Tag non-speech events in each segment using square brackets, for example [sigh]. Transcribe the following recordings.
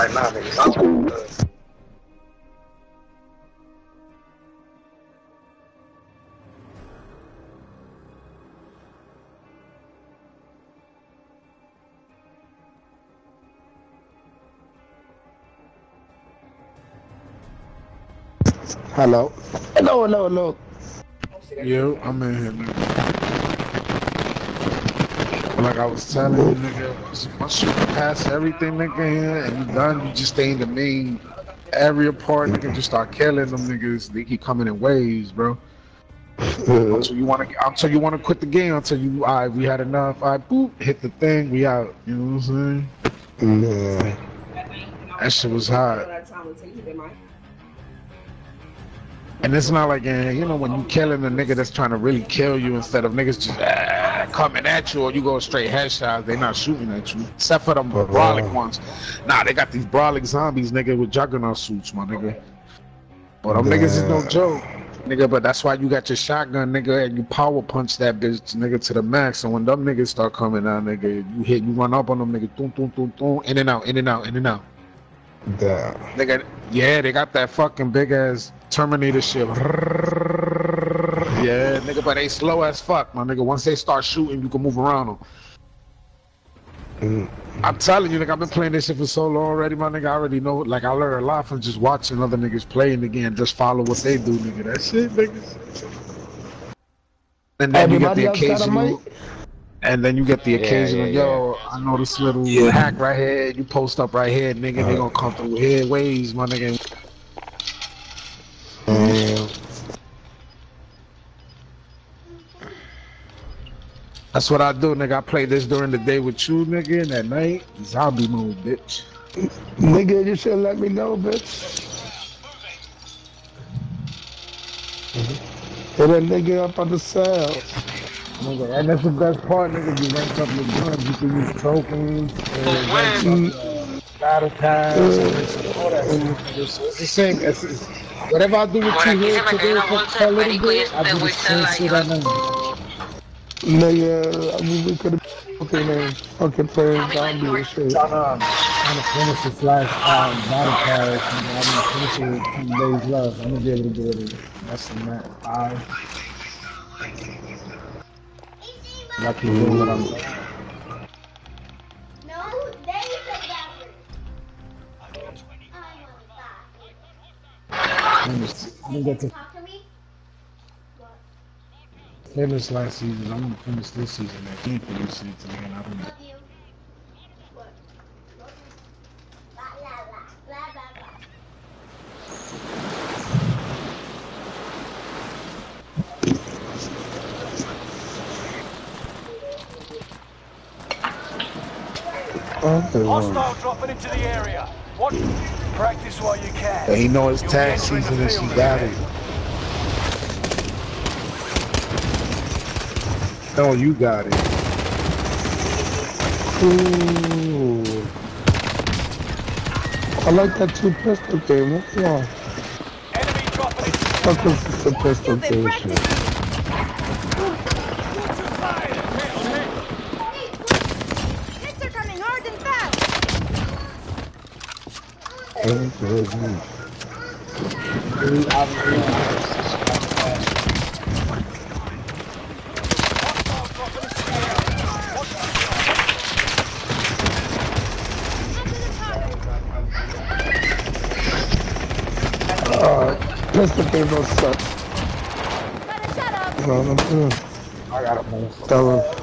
like, nah, nigga, stop. Hello. Hello, hello, hello. Yo, I'm in here, nigga. Like I was telling you, nigga, once, you pass everything, nigga, here, and you done, you just stay in the main area part, nigga, just start killing them niggas. They keep coming in waves, bro. [laughs] until you want to, until you want to quit the game, until you, all right, we had enough. All right, boop, hit the thing, we out. You know what I'm saying? Yeah. That shit was hot. And it's not like, uh, you know, when you killing a nigga that's trying to really kill you instead of niggas just uh, coming at you or you go straight headshots, they not shooting at you. Except for them brolic ones. Nah, they got these brolic zombies, nigga, with juggernaut suits, my nigga. But them niggas is no joke. Nigga, but that's why you got your shotgun, nigga, and you power punch that bitch, nigga, to the max. And when them niggas start coming out, nigga, you hit, you run up on them, nigga, boom, boom, boom, boom, in and out, in and out, in and out. Damn. They got, yeah, they got that fucking big ass Terminator shit. [laughs] [laughs] Yeah, nigga, but they slow as fuck, my nigga. Once they start shooting, you can move around them. Mm. I'm telling you, nigga, I've been playing this shit for so long already, my nigga. I already know, like, I learned a lot from just watching other niggas playing again. Just follow what they do, nigga. That shit, nigga. And then Everybody you get the got a mic? occasional, and then you get the Yeah, occasional, yeah, yo, I know this little Yeah. hack right here. You post up right here, nigga. They gonna come through here ways, my nigga. That's what I do, nigga. I play this during the day with you, nigga, and at night, zombie mode, bitch. Nigga, you should let me know, bitch. Hit a nigga up on the cell. Nigga, and that's the best part, nigga. You rank up your guns, you can use tokens, and rank up battle pass, and all that shit. it's the same. It's, it's, whatever I do with you here today cayó for a little bit, I te do the same la shit I know. Nigga, I mean, we could have fucking, uh, fucking playing zombie and shit. Trying to, trying to finish this last um, battle pass, nigga. I'm gonna finish it with two days left. I'm gonna be able to get it. That's the max five. Lucky doing what I'm doing. No, they said that. I want that. I'm gonna get to Talk to me. What? Finish last season. I'm gonna finish this season. I can't finish it today, and I've been Love you. Hostile dropping into the area. Watch. Practice while you can. They know it's tax get you in season the and she field got again. it. No, you got it. Ooh. I like that two pistol game. What's wrong? Enemy dropping Fuck is this a pistol game shit? Hits are coming hard and fast. Uh, pistol game don't suck. Better shut up. I got it, man. Tell him.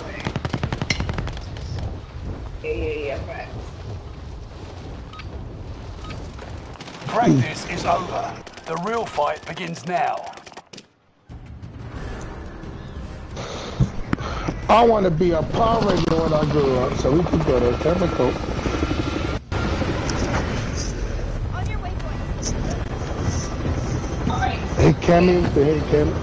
Practice is over. The real fight begins now. I want to be a Power Ranger when I grow up, so we can go to chemical. On your way, boys. Hey, Cammy, say hey, Cammy.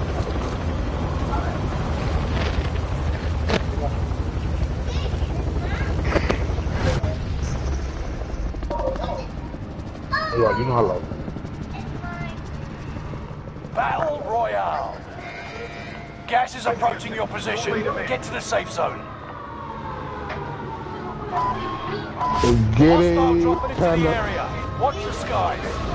Yeah, you know I love it. Battle Royale. Gas is approaching your position. Get to the safe zone. Get Hostile it, dropping into the area. Watch the skies.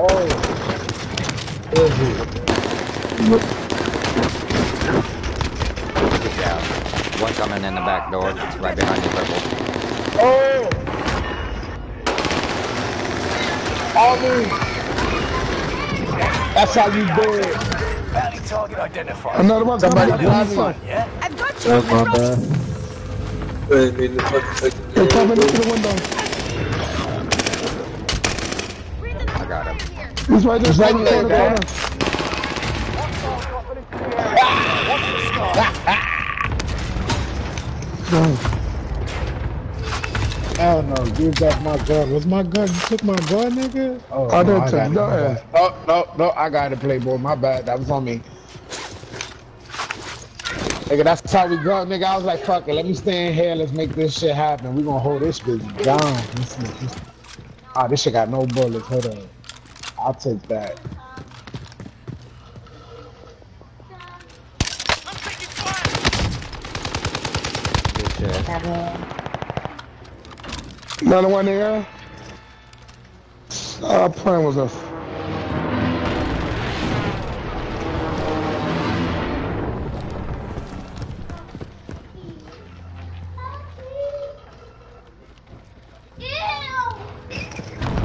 Oh, oh. Where is he? One coming in the back door, it's right behind you, purple. Oh! On me! That's how you do it. Bounty target identified. Another one Somebody coming. grab Another me. one. Yeah? I've got you. I've got you. Wait, mean the fucking take They're coming into the window. I got him. He's right there. He's right there, corner, man. corner. Hostile dropping into the area. Watch the skies. Go. Hell no, give back my gun. What's my gun? You took my gun, nigga? Oh, I didn't got take no, No, no, no, I got it, Playboy. My bad. That was on me. Nigga, that's how we go, nigga. I was like, fuck it, let me stay in here. Let's make this shit happen. We gonna hold this bitch down. Ah, this shit got no bullets. Hold on. I'll take that. Another one there. Uh, playing with us.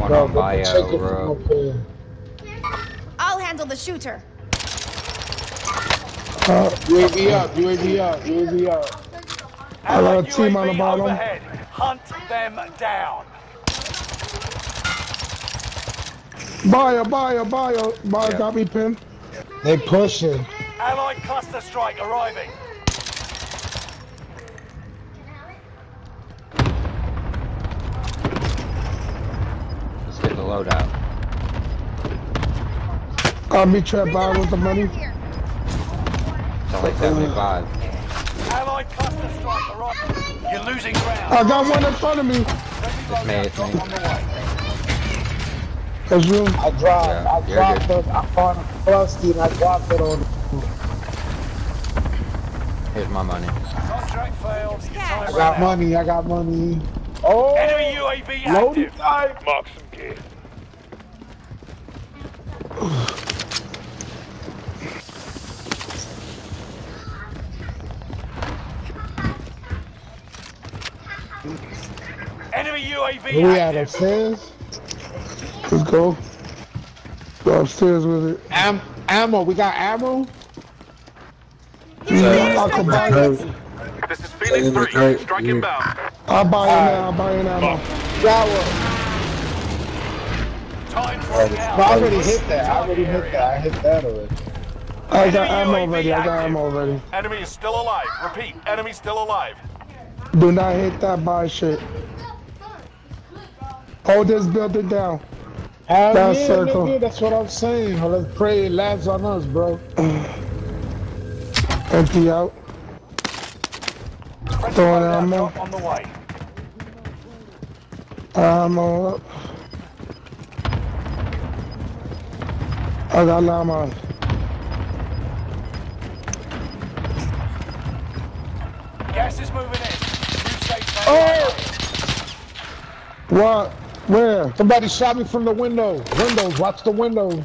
One Bro, on bio, check it bro. from up there. I'll handle the shooter. Uh, UAV up, UAV up, UAV up. I got a Allied team on the bottom. Overhead. Hunt them down. bio, bio, bio. Bio Yeah. got me pinned. They pushing. Allied cluster strike arriving. Let's get the loadout. Got me trapped by with the money. It's only 75. Uh, Allied cluster strike arriving. You're losing ground. I got one in front of me. It's me, it's me. On the you. I dropped, Yeah, I you're dropped good. it. I found a rusty and I dropped it on. Here's my money. Contract failed. Your time I got out. money, I got money. Oh! Enemy UAV Loaded active. knife. Mark some gear. UAV we at active. upstairs? Let's go. Go upstairs with it. Am ammo, we got ammo? Yeah, I could buy it. This is in Phoenix 3. crate, Strike yeah. inbound. I'll buy it now. I'll buy it now. Got one. Time's running out. I already hit that. I already hit that. I hit that already. I got Enemy ammo UAV already. I got ammo already. Enemy is still alive. Repeat, enemy still alive. Do not hit that buy shit. Hold this building down. Hell That yeah, circle. nigga, that's what I'm saying. Let's pray it lands on us, bro. [sighs] Empty out. Throwing ammo. on the way. Ammo up. I got ammo. Gas is moving in. New safe zone. Oh! What? Where? Somebody shot me from the window. Windows, watch the window.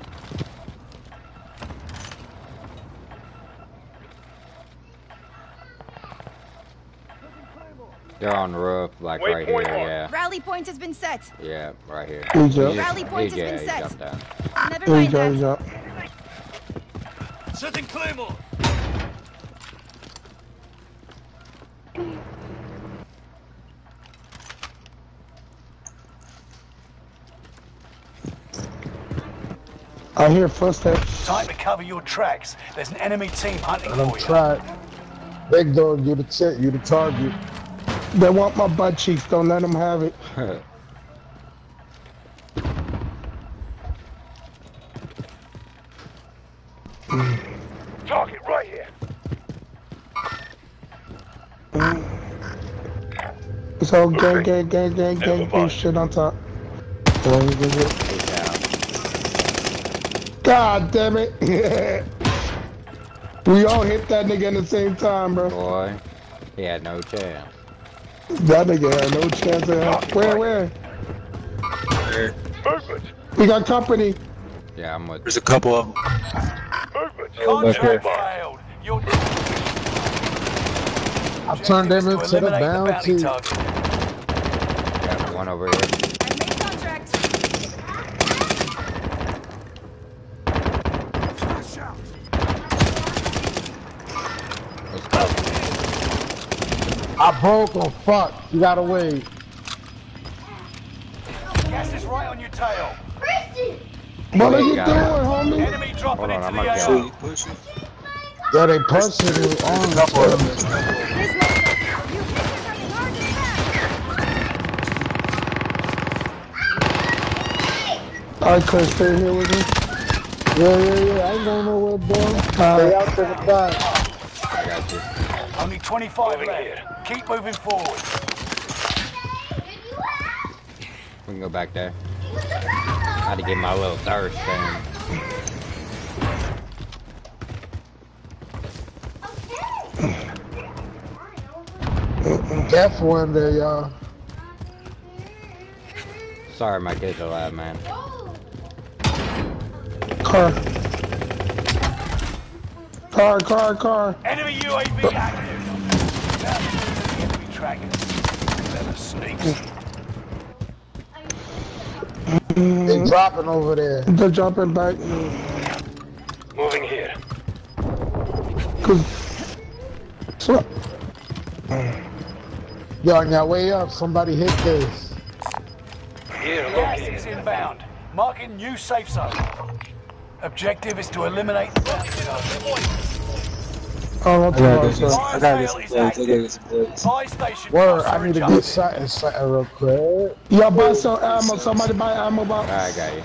They're on the roof, like Waypoint right here. one. Yeah, Rally point has been set. yeah, right here. Good. He just- Rally point he- has yeah, been set. jumped down. Never There you mind go. that. Setting Claymore. I hear footsteps. Time to cover your tracks. There's an enemy team hunting Let them for you. try. Big dog, you the tit, you the target. They want my butt cheeks. Don't let them have it. [laughs] Target right here. It's all gang, gang, gang, gang, gang, gang shit on top. He's down. God damn it. [laughs] we all hit that nigga at the same time, bro. Boy, he had no chance. That nigga had no chance at all. Where, where? There. We got company. Yeah, I'm with. There's a couple of them. Oh, back Contract there. failed. Your I turned them objective is to into the eliminate bounty. target. Got one over here. I made contract. Let's go. I broke him. Fuck. You gotta wait. Gas is right on your tail. What are you doing, it. homie? Enemy dropping Hold on, into I'm the gonna AR. So you pushing? Yeah, they punched it in arms. Couple of them. This motherfucker. You hits are coming hard and fast. Alright, Chris, stay here with me. Yeah, yeah, yeah. I ain't going nowhere, bro. Stay out to the back. I got you. Only 25 left. Keep moving forward. We can go back there. Had to get my little thirst in. Careful in there, y'all. Sorry, my kids are loud, man. Car. Car, car, car. Enemy UAV active. Now to the enemy trackers. Clever. They dropping over there. They're jumping back. Moving here. Cause. So, Yo, on your way up, somebody hit this. Gas is inbound. Marking new safe zone. Objective is to eliminate the bounty target. Oh, I that's gotta all get some. right. I gotta get. I gotta get some plates. Buy station. Word, I need to get adjusted. something, something real quick. Y'all buy some ammo. Somebody buy ammo box. I got you.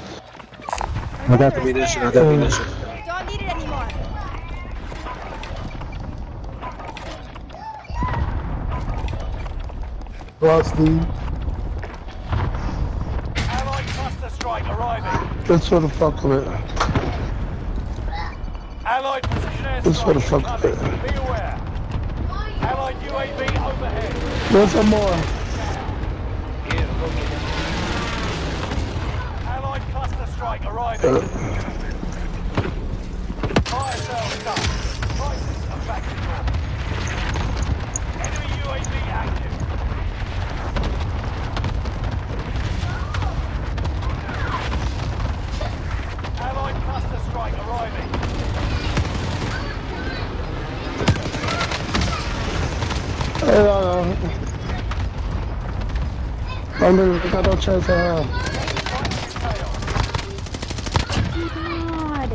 I got the munition. I got munition. Don't need it anymore. Rusty. Allied cluster strike arriving. Let's sort of fuck with it. Allied precision air This strike would've fucked incoming. Be aware. UAV overhead. There's some more. Allied cluster strike arriving. Fire sales done. Prices are back to normal. Enemy UAV active. Allied cluster strike arriving. Hey, uh, I mean, I got no chance to have. God.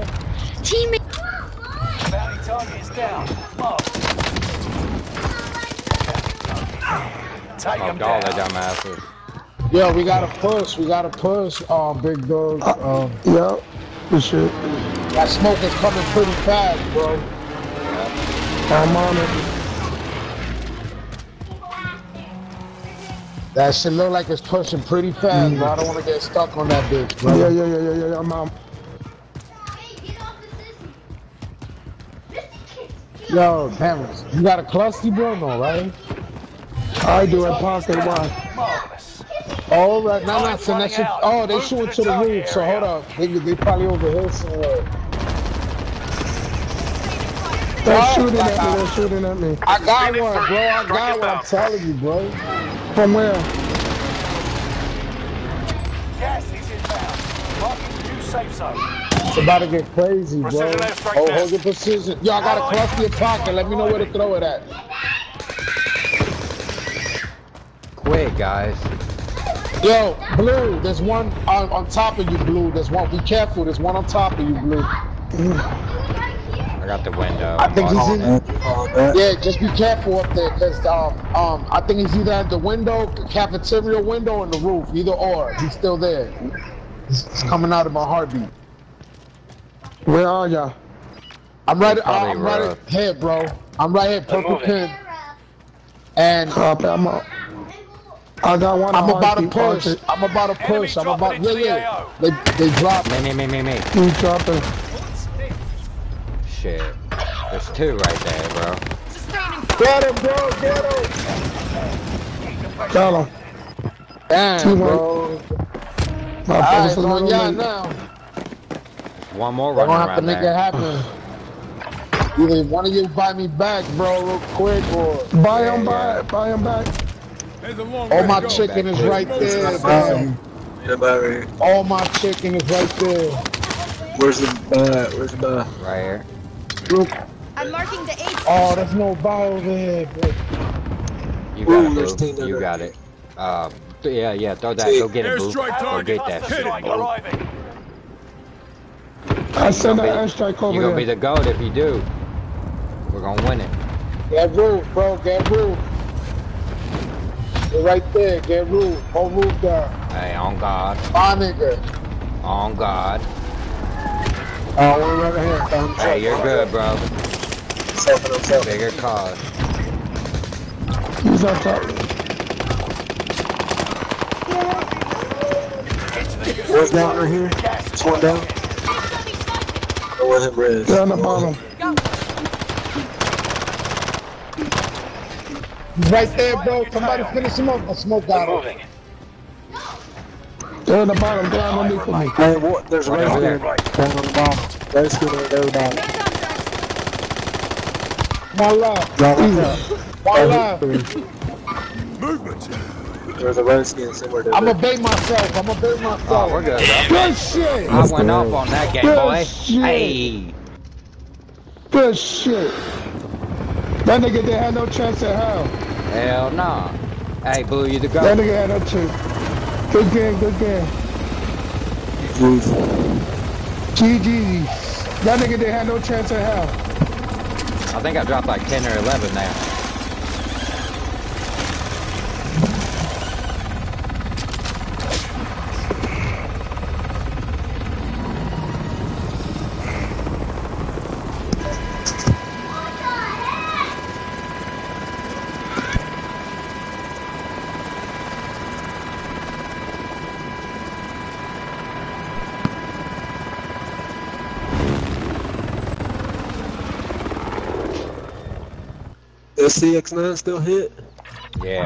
Teammate. Bounty target is down. Mark. Take Oh, them all the down. dumbasses. Yo, we gotta push. We gotta push. Um, big dog. Um, Yeah, for sure. that smoke is coming pretty fast, bro. I'm on it. That shit look like it's pushing pretty fast, mm. bro. I don't want to get stuck on that bitch, bro. Yeah, yeah, yeah, yeah, yeah, yeah. I'm out. Yo, damn it. You got a clusty bro? No, right? I do it pocket one. Marvelous. Oh, right. No, no, so that shit. Oh, they shooting to the roof. So hold up. They, they probably over here somewhere. Uh, They're Oh, shooting at me. God. They're shooting at me. I got one, bro. I got one. I'm telling you, bro. From where? Gas is inbound. Marking new safe zone. It's about to get crazy, bro. Precision airstrike Oh, now. hold your precision. Yo, I got a cluster in pocket. Let me know where to throw it at. Quick, guys. Yo, blue. There's one on, on top of you, blue. There's one. Be careful. There's one on top of you, blue. [laughs] I got the window. I think he's in. That. Yeah, just be careful up there, cause um, um, I think he's either at the window, cafeteria window, or the roof. Either or, he's still there. He's, he's coming out of my heartbeat. Where are y'all? I'm right. He's probably I'm right here, bro. I'm right here, purple pin. And Copy, I'm out. I got one. I'm about to push. I'm about to push. I'm about. into Yeah, the yeah. They they dropped. Me, me, me, me, me. He dropping. Shit. There's two right there, bro. Get him, bro. Get him. Got him. Damn, Two bro. My All right, focus it's on on y'all now. One more We're running gonna have to around make it happen. Either one of you buy me back, bro, real quick, or Buy him Yeah, back. Buy him back. all my chicken is right there, bro. Yeah, about right. All my chicken is right there. Where's the buy? Where's the buy? Right here. I'm marking the aid Oh, there's no buy over here, bro. You got Ooh, it, boo. You got it. Um, th- yeah, yeah, throw that. Team. Go get it, boo. Go get that shit, strike I send an gonna be- You're gonna be the goat if you do. We're gonna win it. Get roof, bro. Get roof. You're right there. Get roof. Hold roof down. Hey, on God. My nigga. On God. Oh, we're right here. Found the Hey, truck. you're good, bro. Selfing himself. Oh Bigger cause. He's on top. Where's down right here? This one down? I want him res. They're on the bottom. Right there, bro. Somebody finish him up. A smoke got him. Moving. They're on the bottom. They're underneath of me. Hey, what? There's a Right res over here. there. Down on the bottom. Res here, there, down. My left. Drop like that. My left. There's a red skin somewhere down I'm gonna bait myself. I'm gonna bait oh, myself. Oh, we're good, bro. Good shit. I went off on that game, Good boy. shit. Hey. Good shit. That nigga didn't have no chance at hell. Hell nah. Hey, boo, you the That nigga had no chance. Good game, good game. GG. That nigga didn't have no chance at hell. I think I dropped like 10 or 11 now. CX9 still hit? Yeah,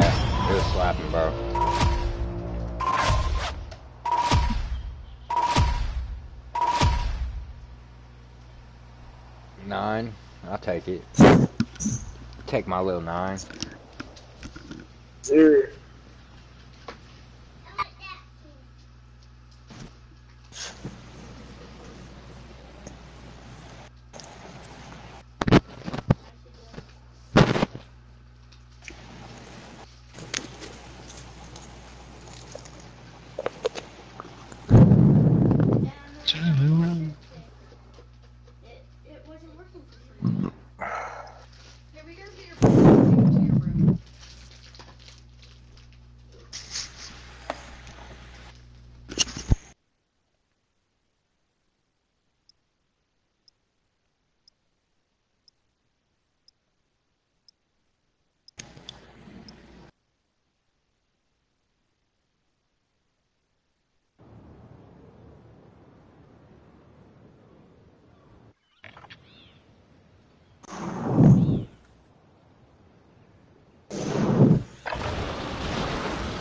it was slapping, bro. Nine, I'll take it. Take my little nine. Zero.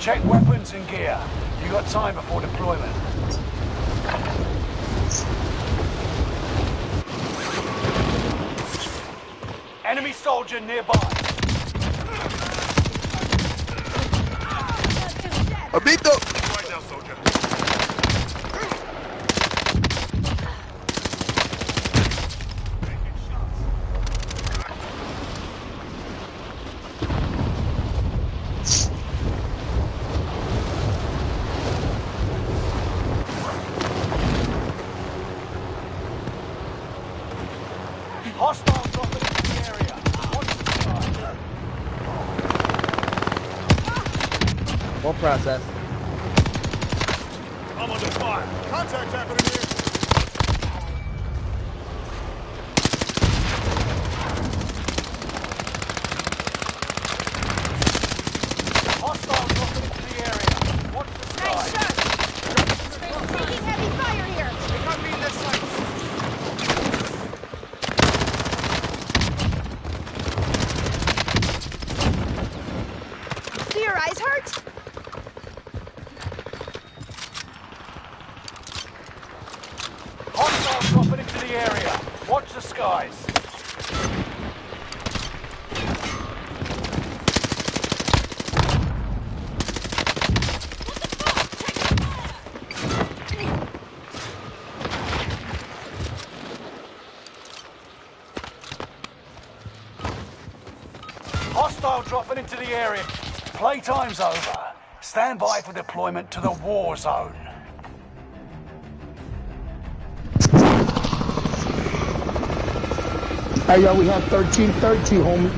Check weapons and gear. You got time before deployment. Enemy soldier nearby. Right now, soldier. Hostile dropping into the area. Watch the sky. We'll process. I'm under fire. Contact happening here. Hostile dropping into the skies. Hostile dropping into the area. Playtime's over. Stand by for deployment to the war zone. Hey, yo, we have 1330, homie.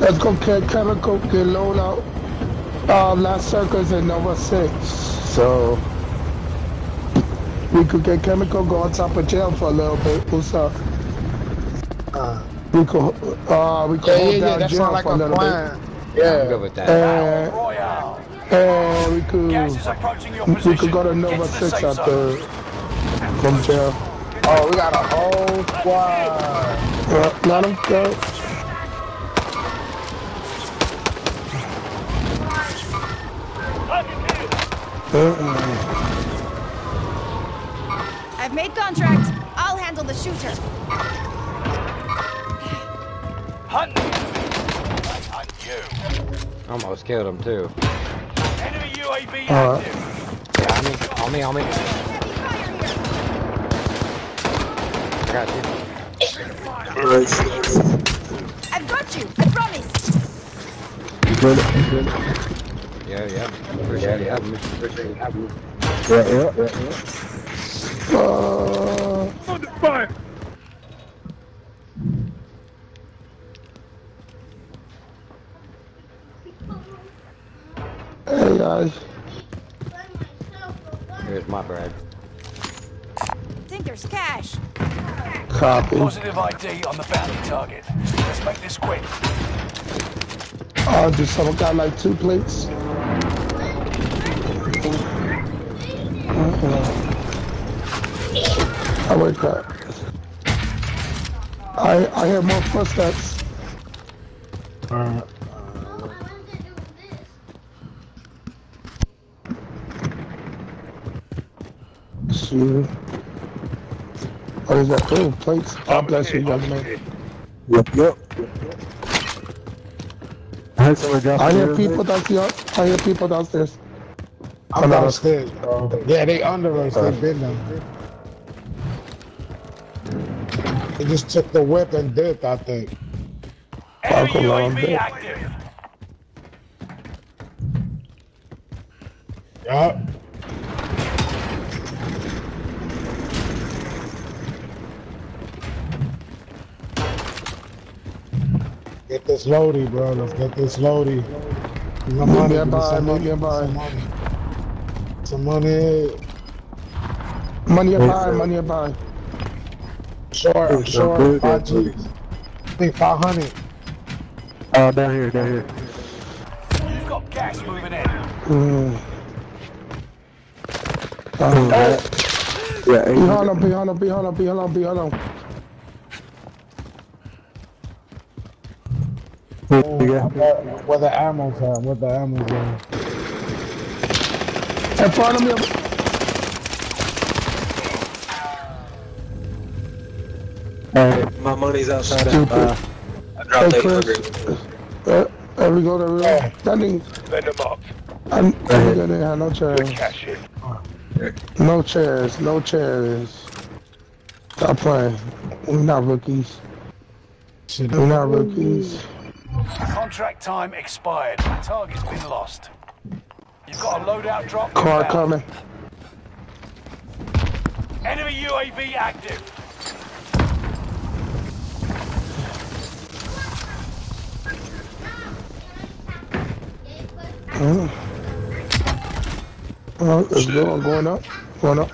Let's go get chemical, get load out. Uh, last circle's in Nova 6. So, we could get chemical, go on top of jail for a little bit. What's up? We could, uh, we could Yeah, hold yeah, yeah. down That jail like for a a little plan. I'm Yeah. good with that. And, and we could, Gas is approaching your position. we could go to Get Nova the 6 safe after, zone. from jail. Oh, we got a whole squad. Uh, let him go. I've made contact. I'll handle the shooter. Hunt me. I hunt you. Almost killed him too. Enemy UAV Alright. active. Yeah, on me, on me, on me. Heavy fire here. I got you. Nice. I've got you. I promise. You good? You good? Yeah, yeah. Appreciate you having me. Appreciate you having me. Yeah, yeah, yeah, yeah. Uh, hey guys, Here's my brag. Think there's cash. copy. Positive ID on the bounty target. Let's make this quick. Uh, just someone got like two plates. Uh-uh. I wake up. I I hear more footsteps. Uh, see. What is that? Oh, plates. God bless you, young man. Yep, yep. I heard someone drop I a hear people bit. downstairs. I hear people downstairs. I'm no. downstairs, bro. Yeah, they under us. They've been there. They just took the whip and dipped, I think. Enemy Falcon long UAV active. Yup. This loady, bro. Let's get this loady. Some Move money, nearby, some move money, nearby. some money. Some money. Money buy, sir. money buy. Short, I'm Good, short. Five good. G's. I think 500. Oh, down here, down here. You've got gas moving in. Mm. Oh, Uh, that- Yeah, eight behind hundred. him, behind him, behind him, behind him, behind him. Yeah. Where the ammo's at? Where the ammo's at? In front of me. Hey, my money's outside of, Stupid. uh, I dropped Hey, eight Chris. Uh, there we go, there we go. Hey. That nigga, Send them up. I, that nigga didn't have no chairs. No chairs, no chairs. Stop playing. We're not rookies. We're not rookies. Contract time expired. Target's been lost. You've got a loadout drop. Car inbound. coming. Enemy UAV active. Mm. Oh, it's going, going up, going up.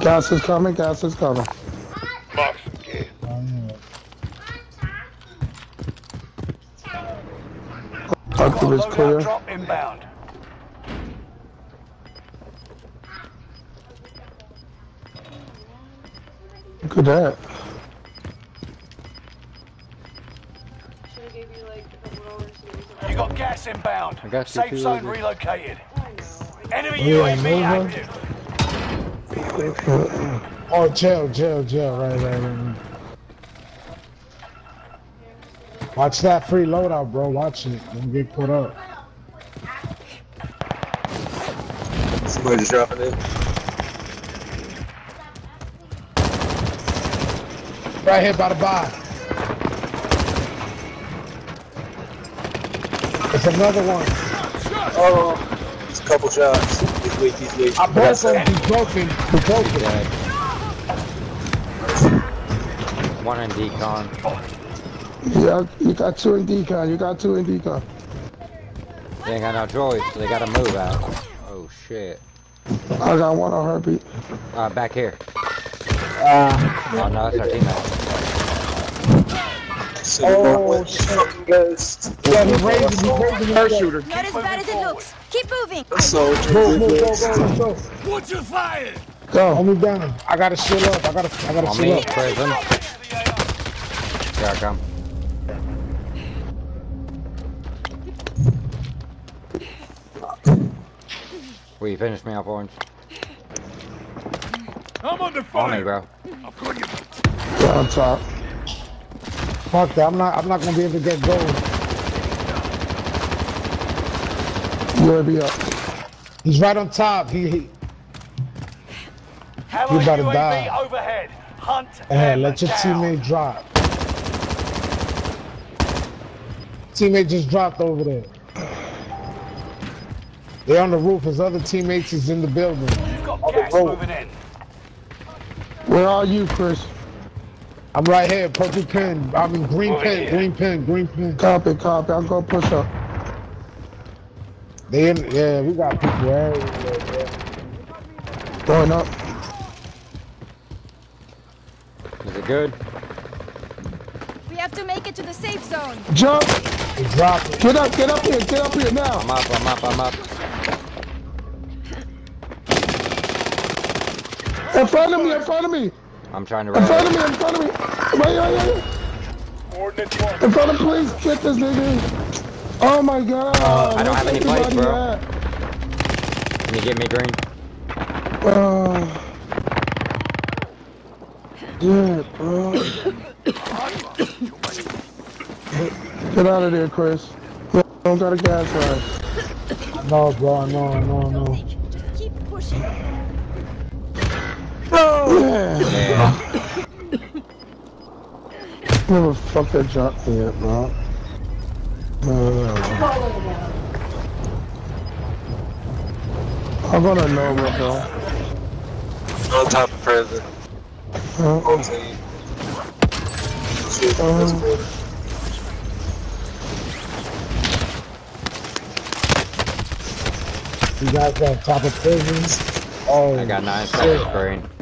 Gas is coming, gas is coming. Mark some gear. Up Got to a this loadout clear. drop inbound. Look at that. You got gas inbound. I got Safe zone Izzy. relocated. Enemy oh, Yeah, UAV Nova. active. Uh, oh, jail, jail, jail. Right, right, right. Watch that free loadout, bro. Watch it. Don't get caught up. Somebody's dropping in. Right here by the bar. It's another one. Oh, it's a couple shots. He's weak, he's weak. I I got broke him. some. He's broken. He's broken. One in decon. Yeah, you got two in decon. You got two in decon. They ain't got no choice, so they gotta move out. Oh shit. I got one on heartbeat. Uh, back here. Ah, Oh no, that's our teammate. oh, fucking ghost. Yeah, he's raising. He's raising her shooter. Not as bad as it looks. Keep moving. Soldier, Move, move, good go, ghost. go, go. Watch your fire! Go. Hold me down. I gotta shield up. I gotta, I gotta On shield me, up. prison. Here I come. Will you finish me off, Orange? I'm under On me, fire! bro. I've got you. Go on top. Fuck that. I'm not, I'm not gonna be able to get gold. UAV up. He's right on top. He, he Hello, You better UAV die. overhead. Hunt Hey, let your down. teammate drop. Teammate just dropped over there. They're on the roof. His other teammates is in the building. You've got gas moving in. Where are you, Chris? I'm right here. Purple pin. I mean green Over pin. here. Green pin. Green pin. Copy, copy. I'll go push up. They in. Yeah, we got people everywhere. Yeah. Going up. Is it good? We have to make it to the safe zone. Jump. They dropping. Get up, get up here, get up here now. I'm up, I'm up, I'm up. In front of me, in front of me. I'm trying to In front of run. me, in front of me. Right, right, right. Coordinates one. In front of please get this nigga. Oh my god. Uh, I don't have any Where's plates, bro. everybody Can you get me green? at? Uh, yeah, bro. [coughs] Get out of there, Chris. We don't got a gas line. No, bro. No, no, no. Yeah. Never fuck that jump yet, bro. Uh, I'm gonna know what though. On top of prison. Uh, On team. Shit, that's Um. You guys got top of prisons. Oh, I got nine seconds.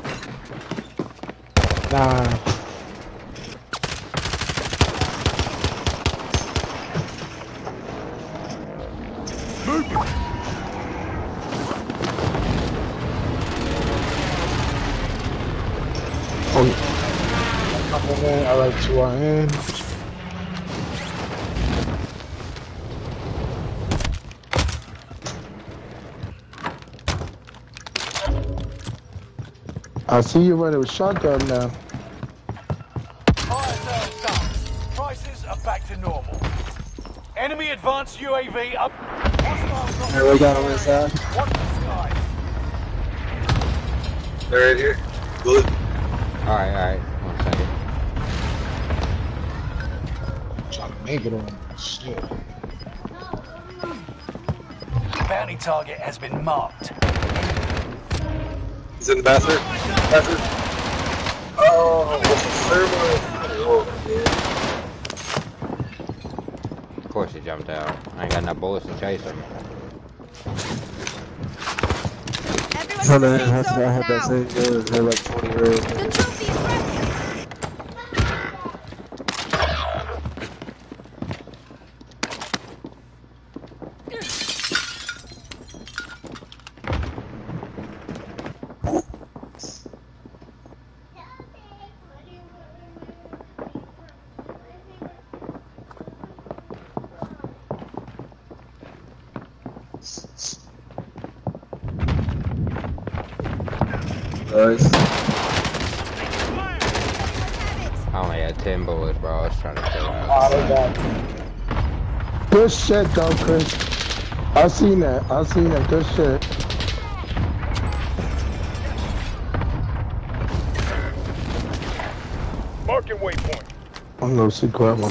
Nah. Oh. In. All right, two are in. I see you running with shotgun now. Advanced UAV up. Hostiles not Here we got on this side. Watch the skies. They're right here. Good. Alright, alright. One second. Trying to make it on. Shit. Bounty target has been marked. He's in the bathroom. Bathroom. Oh, what's the server? Oh, man. Of course he jumped out. I ain't got enough bullets to chase him. Everyone the man, safe I have, I have that same gun. They're like 20 rows. The trophy is ready. Nice. had 10 bullets, bro. I was trying to kill him. Oh, they got Good shit, though, Chris. I seen that. I seen that. Good shit. Marking waypoint. I'm gonna see grandma.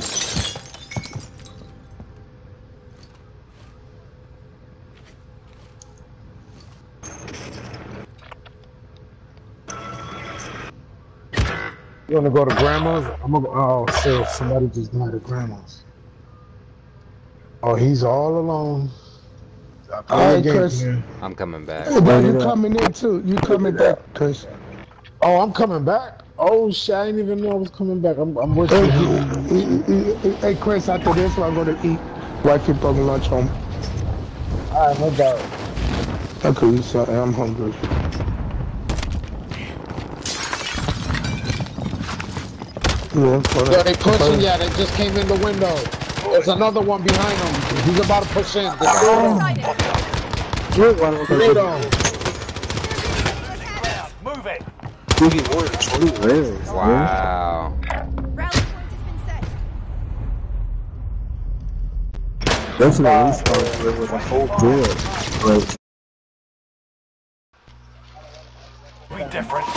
You wanna go to grandma's? I'm gonna. Oh shit! Somebody just died at grandma's. Oh, he's all alone. All right, Chris. I'm coming back. Hey, bro, you coming in too. You coming back, Chris. Oh, I'm coming back. Oh shit! I didn't even know I was coming back. I'm, I'm with Hey, you. hey, hey, hey, Chris, after this, I'm gonna eat. Wife keep bringing lunch home. Alright, no doubt. I could eat. I'm hungry. Yeah, Yo, they pushing. Yeah, they just came in the window. There's another one behind him. He's about to push in. Sighted. Move it. You get more than 20 res. Wow. Rally point has been set. Definitely restart with a whole door. Like, Be different.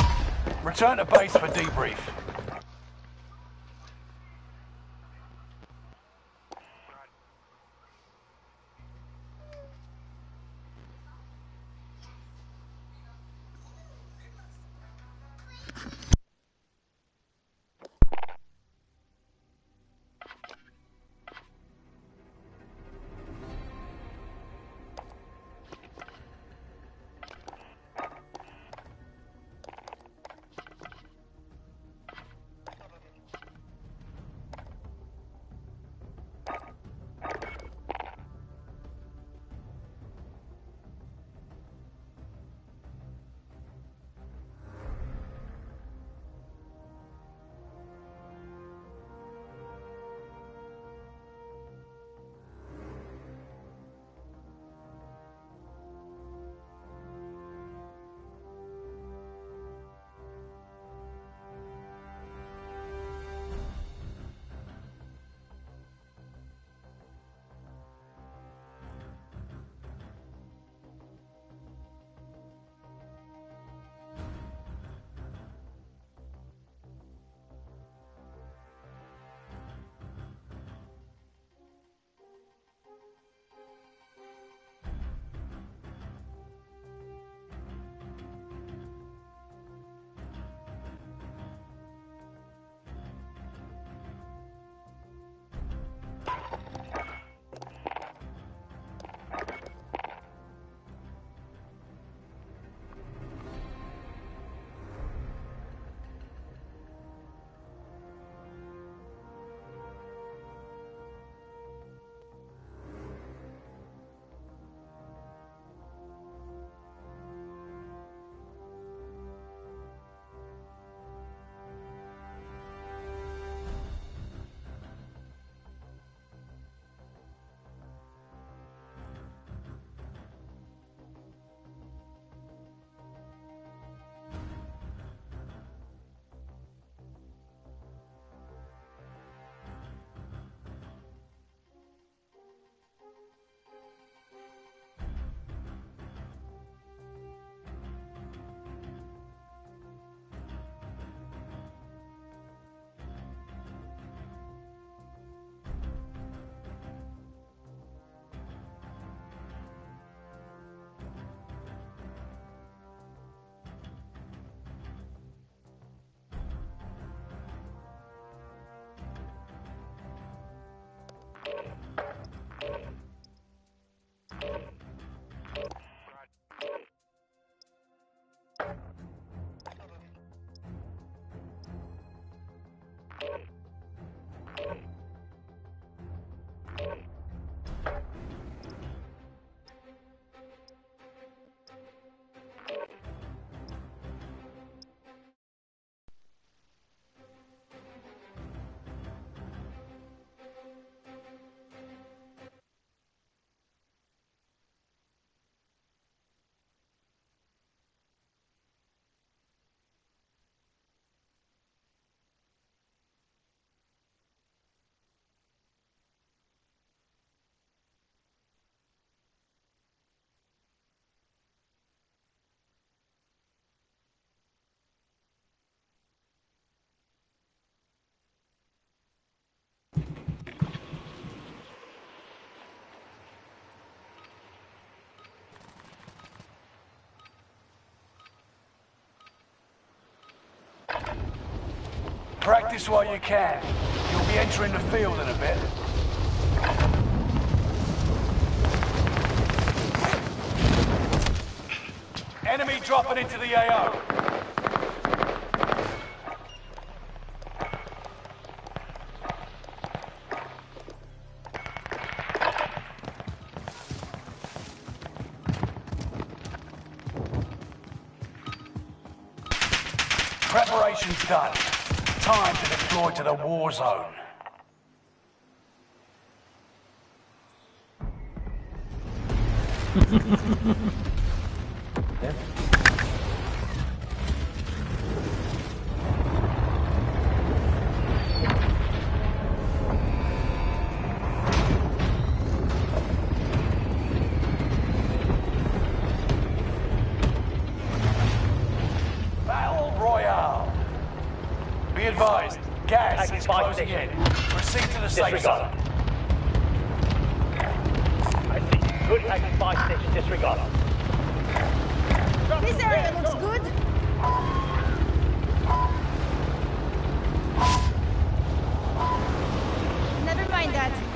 Return to base for debrief. Practice while you can. You'll be entering the field in a bit. Enemy dropping into the AO. War zone. [laughs] Good taking five station disregard. This area looks good. Never mind that.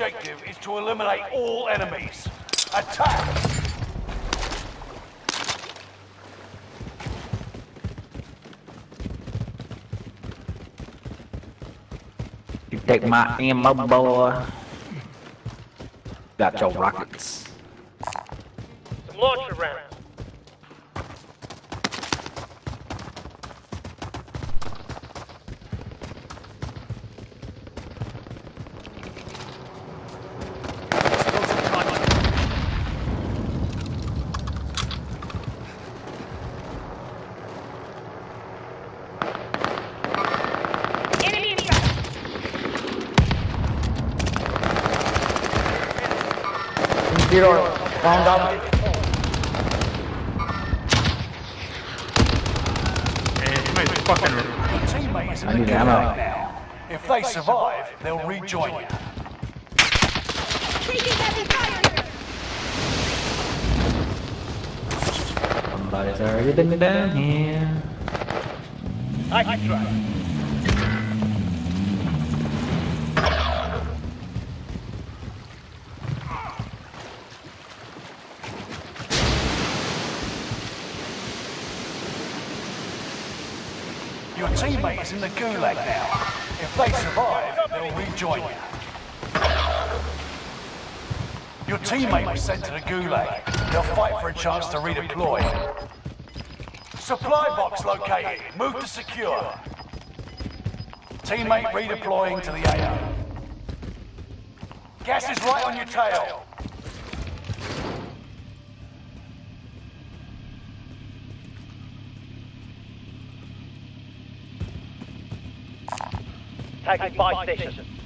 Objective is to eliminate all enemies. Attack! You take my ammo, boy. Got your rockets. Some launcher rounds. Enemy in front. Zero. Found out. Your teammate is in I the need ammo. gulag now. If they survive, they'll rejoin you. Taking heavy fire. Somebody's already been down here. I can try. Your teammate is in the gulag now. If they survive, they'll rejoin you. Your teammate was sent to the gulag. They'll fight for a chance to redeploy. Supply box located. Move to secure. Teammate redeploying to the AO. Gas is right on your tail. Taking five stations.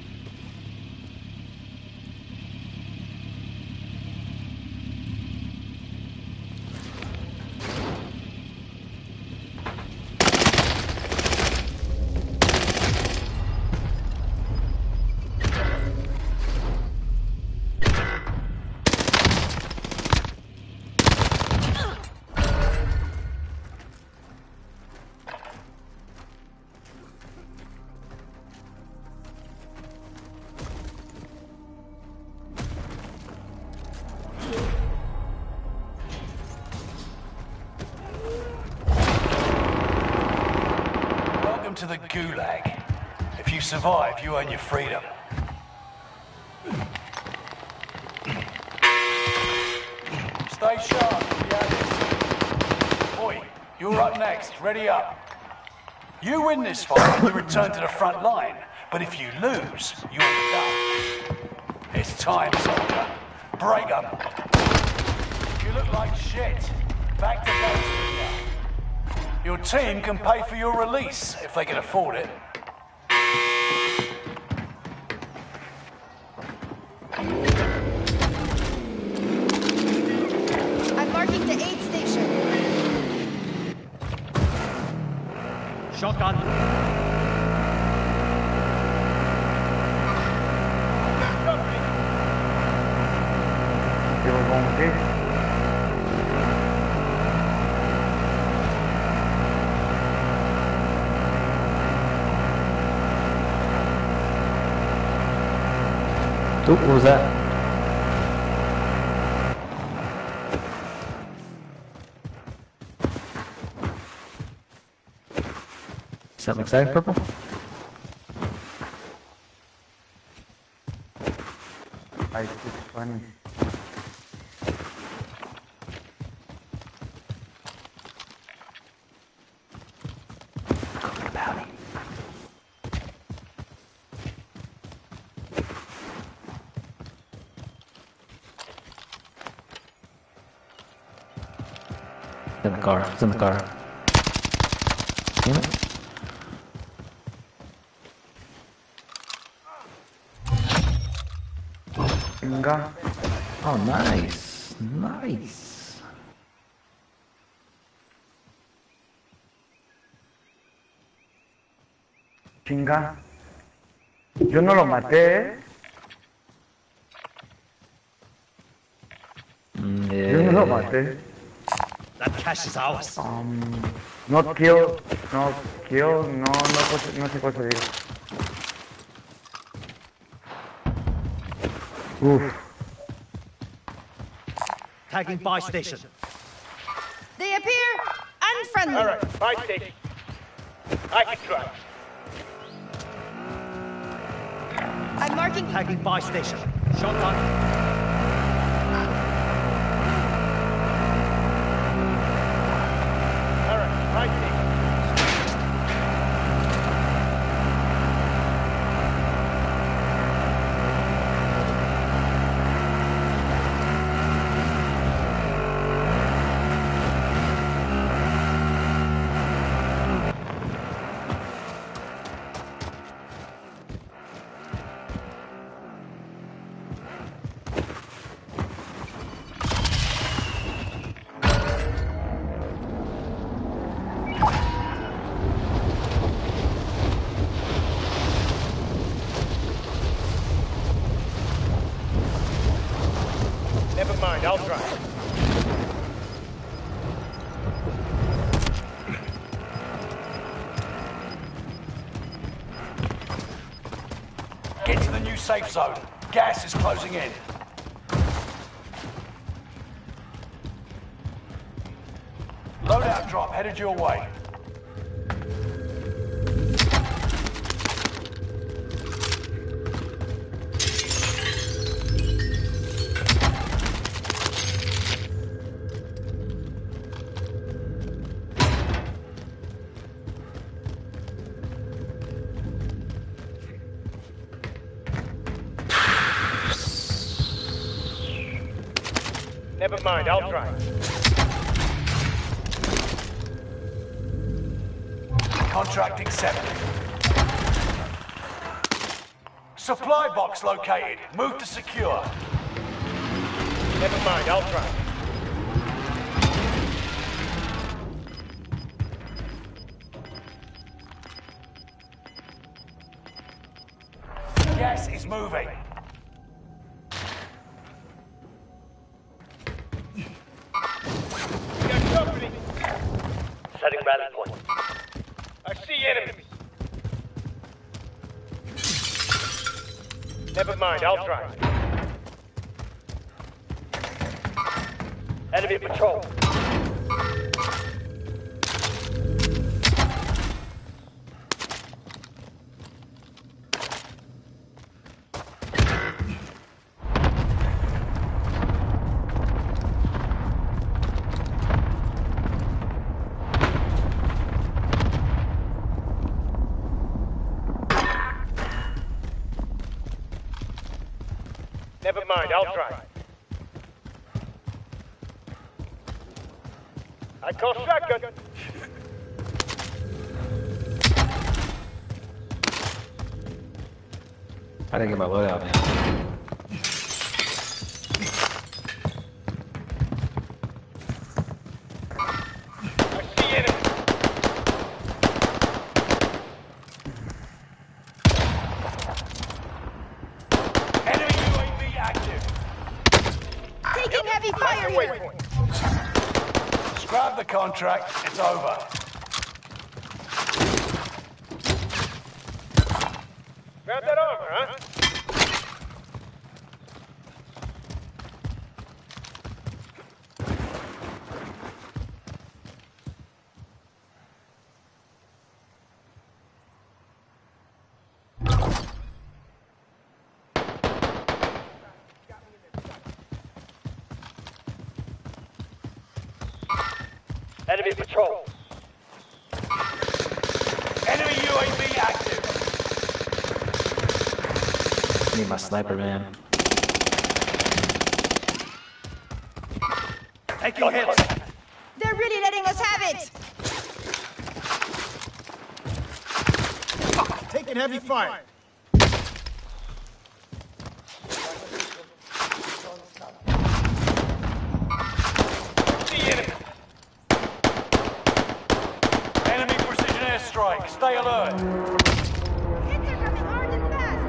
The gulag. If you survive, you earn your freedom. Stay sharp. Yeah, Oi, you're up next. Ready up. You win this fight, you return to the front line. But if you lose, you're done. It's time, soldier. Break Break 'em. You look like shit. Back to base. Your team can pay for your release if they can afford it. shotgun. Oop, what was that? Something exciting, purple? In the car. It's in the car. Damn it. Chinga. Oh, nice. Nice. Chinga. Yo no lo maté, ¿eh? Mm, Yo no lo yeah. maté. That cash is ours. Um, no kill, no kill, no, no, no sé cómo se. Uf, Tagging buy station. They appear unfriendly. All right, buy station. I can try. I'm marking. Tagging buy station. Shotgun. All safe zone. Gas is closing in. Loadout drop headed your way. Supply located. Move to secure. Never mind, I'll try. Gas is moving. We got company. Setting rally point. I see enemies. Never mind, I'll try. Enemy patrol. Never mind, I'll try. I call shotgun. I didn't get my loadout, man. I see enemies. heavy fire here. Scrap the contract. It's over. Grab that armor, huh? Enemy patrol. Enemy UAV active. Need my sniper, man. Taking hits. They're really letting us have it. Taking heavy fire. Enemy precision airstrike. Stay alert. Are coming hard and fast.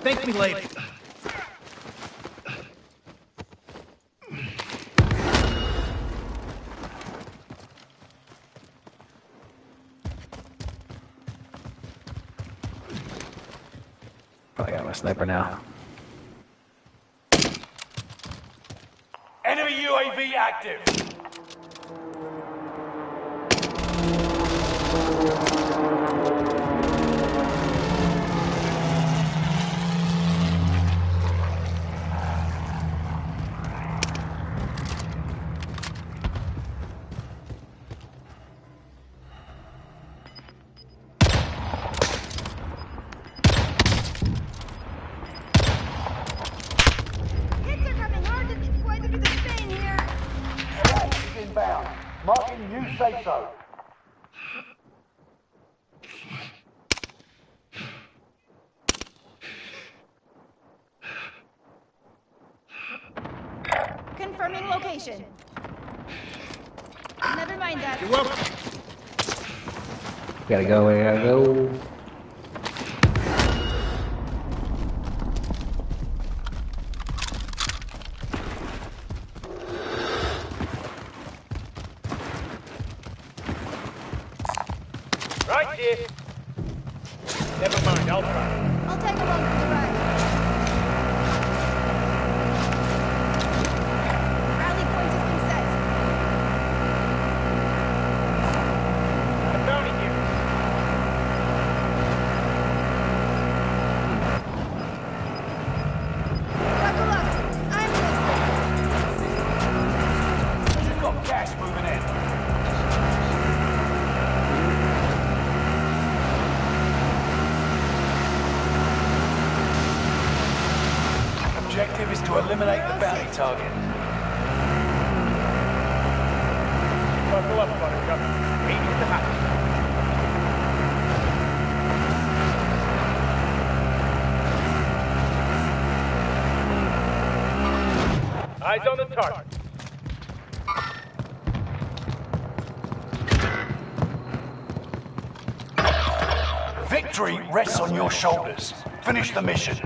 Thank me later. Probably got my sniper now. Enemy UAV active. Location. Never mind that. You're welcome. Gotta go, gotta go. Eyes on the target. Victory rests on your shoulders. Finish the mission.